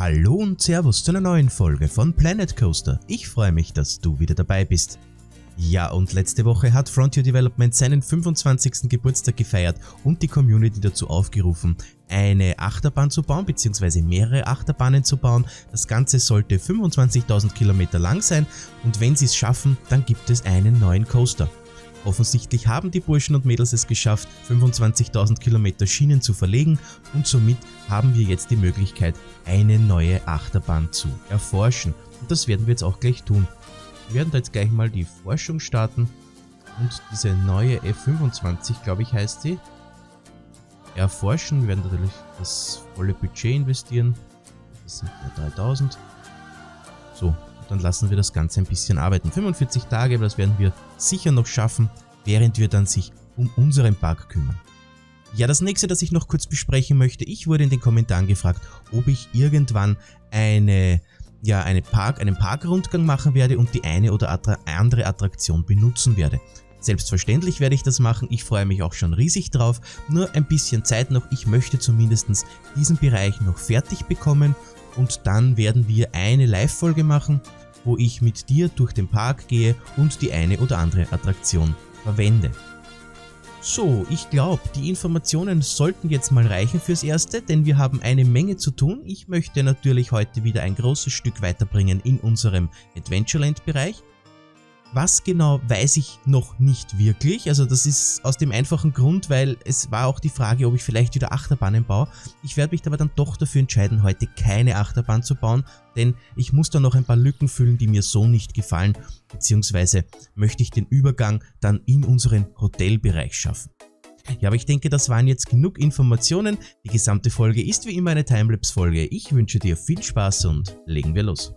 Hallo und Servus zu einer neuen Folge von Planet Coaster. Ich freue mich, dass du wieder dabei bist. Ja, und letzte Woche hat Frontier Development seinen 25. Geburtstag gefeiert und die Community dazu aufgerufen, eine Achterbahn zu bauen, beziehungsweise mehrere Achterbahnen zu bauen. Das Ganze sollte 25.000 Kilometer lang sein und wenn sie es schaffen, dann gibt es einen neuen Coaster. Offensichtlich haben die Burschen und Mädels es geschafft, 25.000 Kilometer Schienen zu verlegen und somit haben wir jetzt die Möglichkeit, eine neue Achterbahn zu erforschen. Und das werden wir jetzt auch gleich tun. Wir werden da jetzt gleich mal die Forschung starten und diese neue F25, glaube ich, heißt sie, erforschen. Wir werden natürlich das volle Budget investieren. Das sind ja 3000. So, dann lassen wir das Ganze ein bisschen arbeiten. 45 Tage, das werden wir sicher noch schaffen, während wir dann sich um unseren Park kümmern. Ja, das nächste, das ich noch kurz besprechen möchte, ich wurde in den Kommentaren gefragt, ob ich irgendwann eine, ja, eine Park, einen Parkrundgang machen werde und die eine oder andere Attraktion benutzen werde. Selbstverständlich werde ich das machen, ich freue mich auch schon riesig drauf, nur ein bisschen Zeit noch, ich möchte zumindest diesen Bereich noch fertig bekommen und dann werden wir eine Live-Folge machen, wo ich mit dir durch den Park gehe und die eine oder andere Attraktion verwende. So, ich glaube, die Informationen sollten jetzt mal reichen fürs Erste, denn wir haben eine Menge zu tun. Ich möchte natürlich heute wieder ein großes Stück weiterbringen in unserem Adventureland-Bereich. Was genau weiß ich noch nicht wirklich, also das ist aus dem einfachen Grund, weil es war auch die Frage, ob ich vielleicht wieder Achterbahnen baue. Ich werde mich aber dann doch dafür entscheiden, heute keine Achterbahn zu bauen, denn ich muss da noch ein paar Lücken füllen, die mir so nicht gefallen, beziehungsweise möchte ich den Übergang dann in unseren Hotelbereich schaffen. Ja, aber ich denke, das waren jetzt genug Informationen. Die gesamte Folge ist wie immer eine Timelapse-Folge. Ich wünsche dir viel Spaß und legen wir los.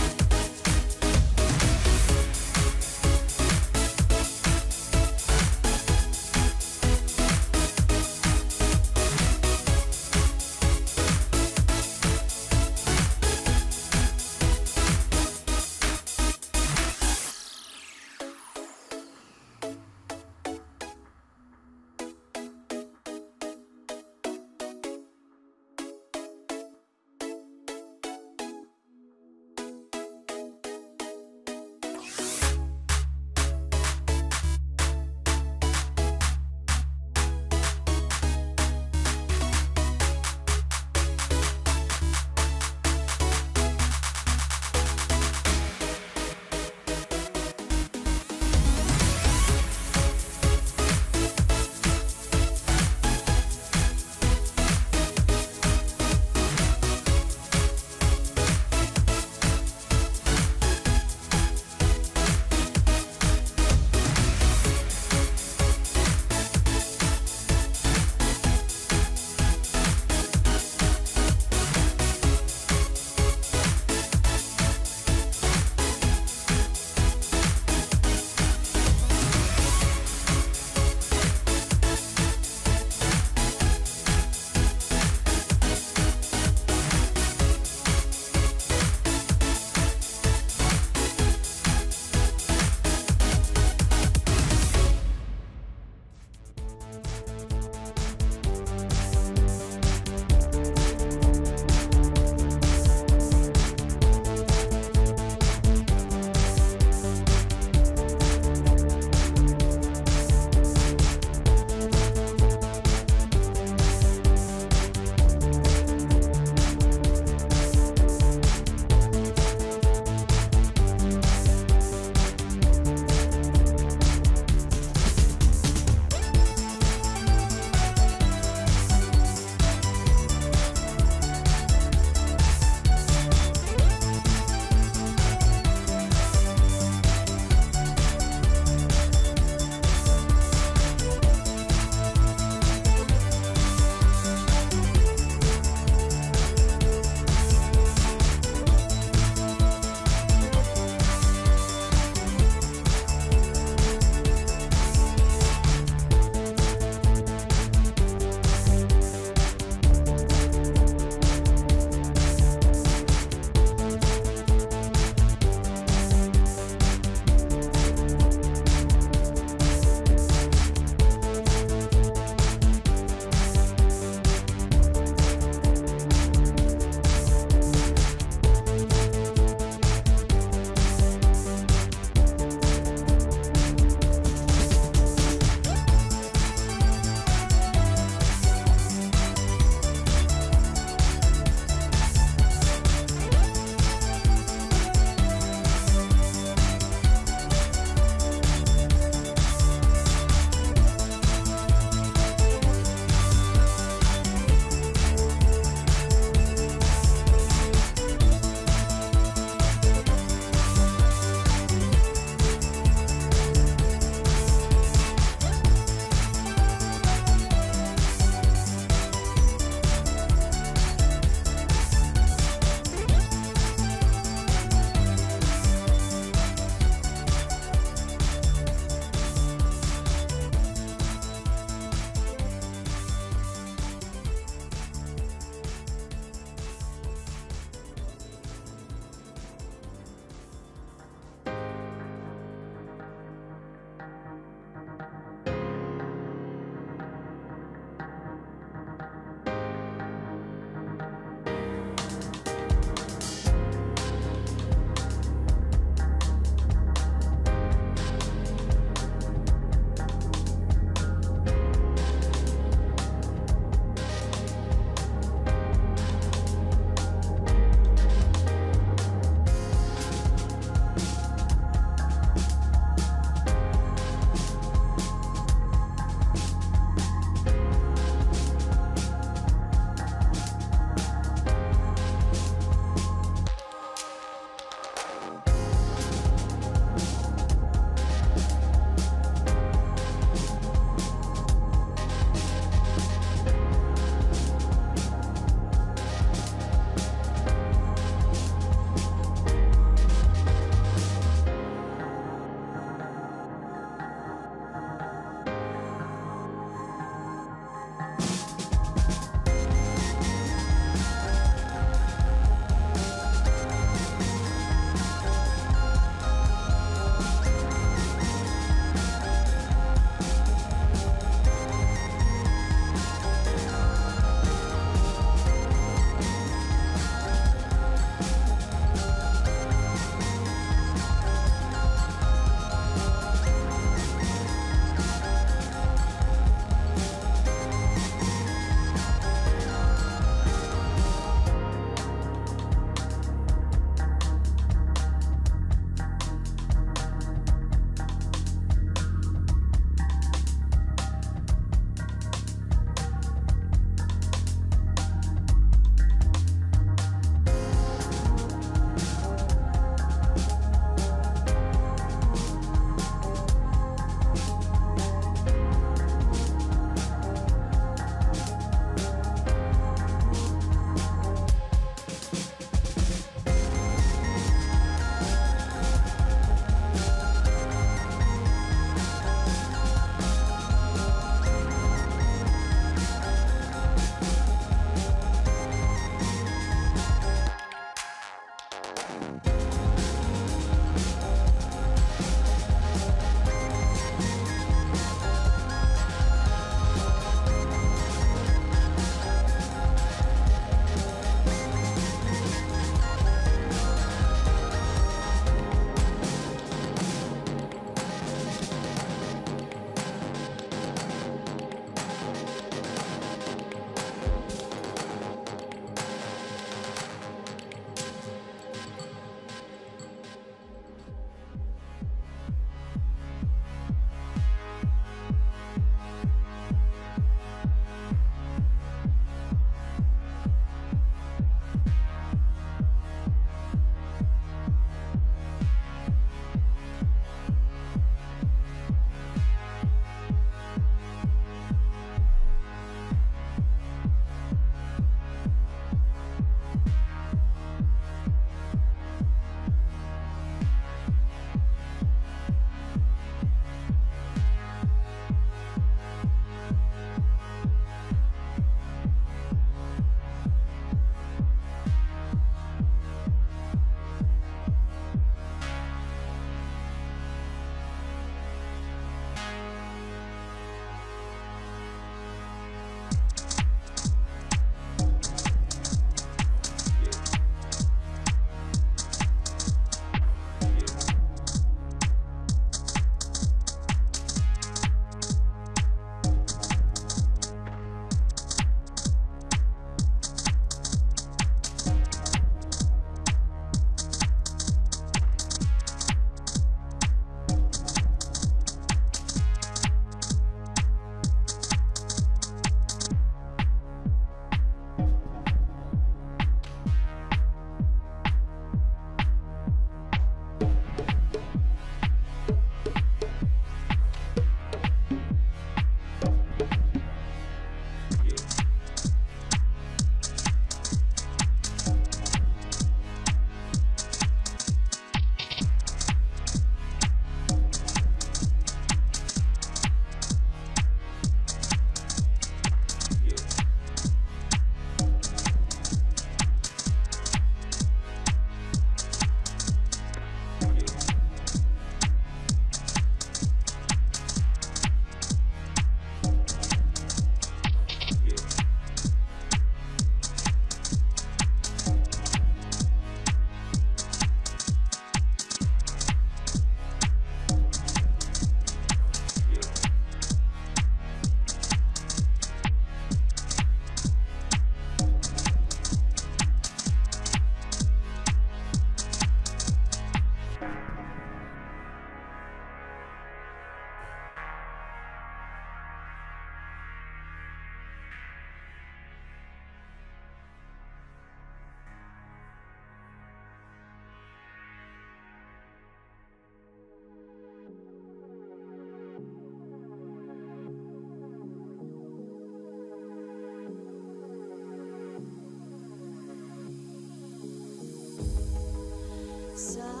sorry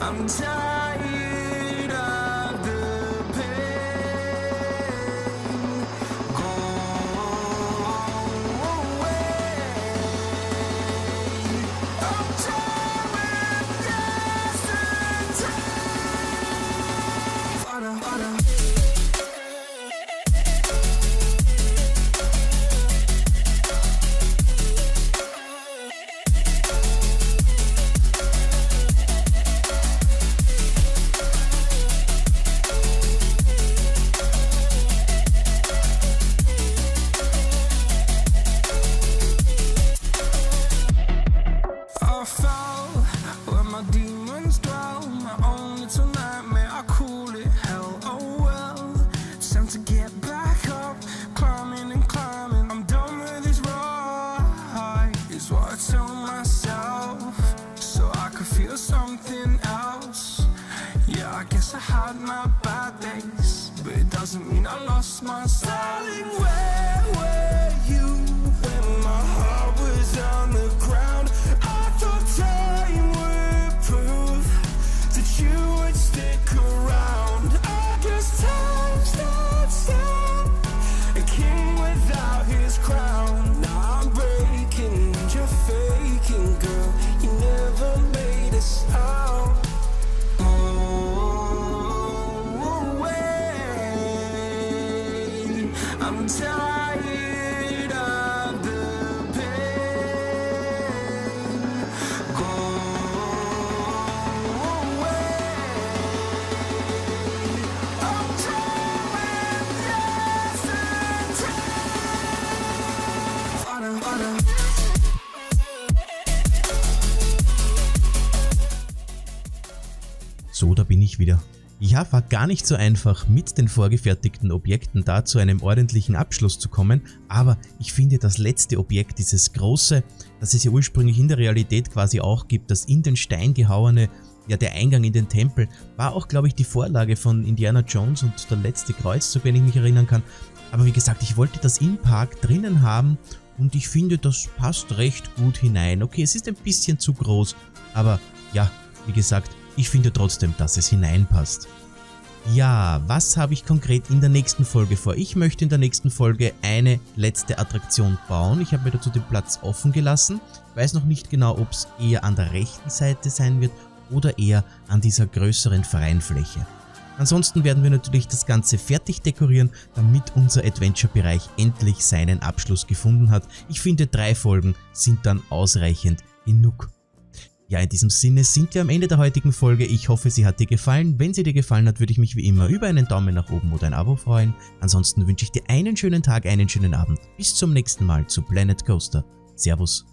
I'm tired. Doesn't mean I lost my style. Wieder. Ja, war gar nicht so einfach, mit den vorgefertigten Objekten da zu einem ordentlichen Abschluss zu kommen, aber ich finde das letzte Objekt, dieses große, das es ja ursprünglich in der Realität quasi auch gibt, das in den Stein gehauene, ja der Eingang in den Tempel, war auch glaube ich die Vorlage von Indiana Jones und der letzte Kreuzzug, wenn ich mich erinnern kann. Aber wie gesagt, ich wollte das im Park drinnen haben und ich finde, das passt recht gut hinein. Okay, es ist ein bisschen zu groß, aber ja, wie gesagt, ich finde trotzdem, dass es hineinpasst. Ja, was habe ich konkret in der nächsten Folge vor? Ich möchte in der nächsten Folge eine letzte Attraktion bauen. Ich habe mir dazu den Platz offen gelassen. Weiß noch nicht genau, ob es eher an der rechten Seite sein wird oder eher an dieser größeren freien. Ansonsten werden wir natürlich das Ganze fertig dekorieren, damit unser Adventure-Bereich endlich seinen Abschluss gefunden hat. Ich finde, drei Folgen sind dann ausreichend genug. Ja, in diesem Sinne sind wir am Ende der heutigen Folge. Ich hoffe, sie hat dir gefallen. Wenn sie dir gefallen hat, würde ich mich wie immer über einen Daumen nach oben oder ein Abo freuen. Ansonsten wünsche ich dir einen schönen Tag, einen schönen Abend. Bis zum nächsten Mal zu Planet Coaster. Servus.